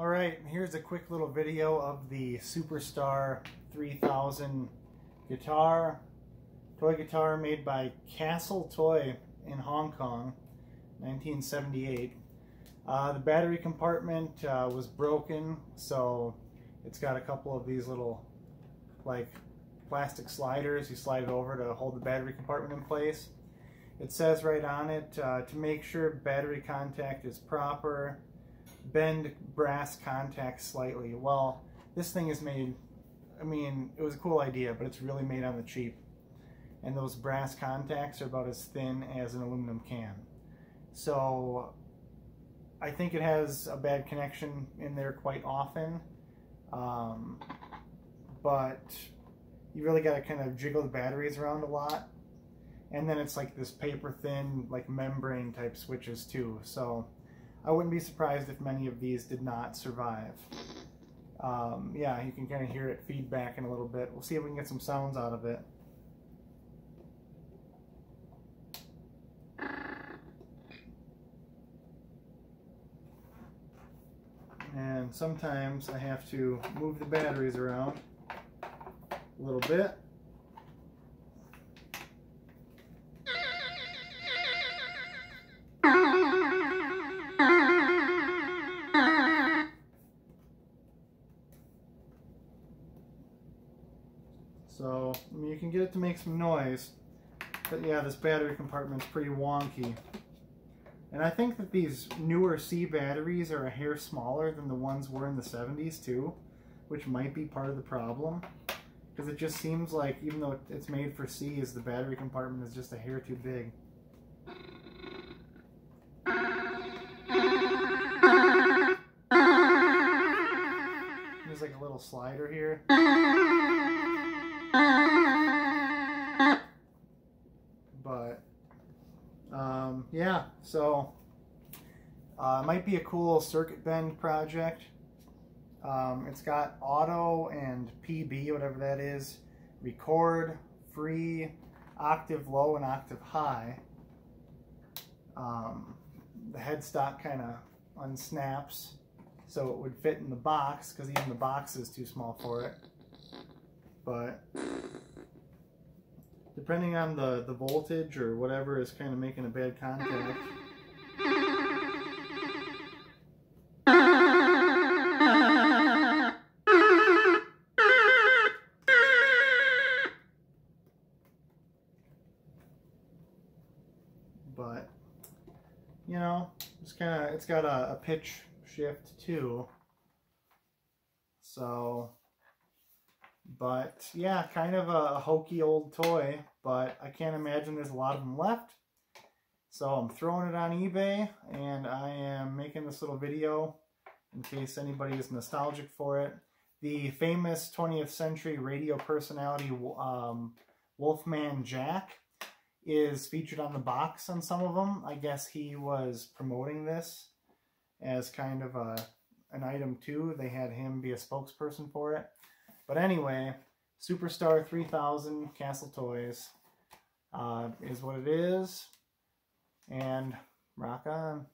Alright, here's a quick little video of the Superstar 3000 guitar. Toy guitar made by Castle Toy in Hong Kong, 1978. Uh, the battery compartment uh, was broken, so it's got a couple of these little like plastic sliders. You slide it over to hold the battery compartment in place. It says right on it, uh, to make sure battery contact is proper, bend brass contacts slightly. Well, this thing is made, I mean, it was a cool idea, but it's really made on the cheap. And those brass contacts are about as thin as an aluminum can. So I think it has a bad connection in there quite often. Um, but you really got to kind of jiggle the batteries around a lot. And then it's like this paper thin, like membrane type switches too. So I wouldn't be surprised if many of these did not survive. Um, yeah, you can kind of hear it feedback in a little bit. We'll see if we can get some sounds out of it. And sometimes I have to move the batteries around a little bit. So, I mean, you can get it to make some noise, but yeah, this battery compartment's pretty wonky. And I think that these newer C batteries are a hair smaller than the ones were in the 70s too, which might be part of the problem. Because it just seems like, even though it's made for C, is the battery compartment is just a hair too big. There's like a little slider here. But, um, yeah, so uh, might be a cool circuit bend project. Um, it's got auto and PB, whatever that is, record, free, octave low, and octave high. Um, the headstock kind of unsnaps so it would fit in the box because even the box is too small for it but depending on the, the voltage or whatever is kind of making a bad contact. But, you know, it's kind of, it's got a, a pitch shift too. So, but yeah, kind of a hokey old toy, but I can't imagine there's a lot of them left. So I'm throwing it on eBay and I am making this little video in case anybody is nostalgic for it. The famous 20th century radio personality um, Wolfman Jack is featured on the box on some of them. I guess he was promoting this as kind of a, an item too. They had him be a spokesperson for it. But anyway, Superstar 3000 Castle Toys uh, is what it is. And rock on.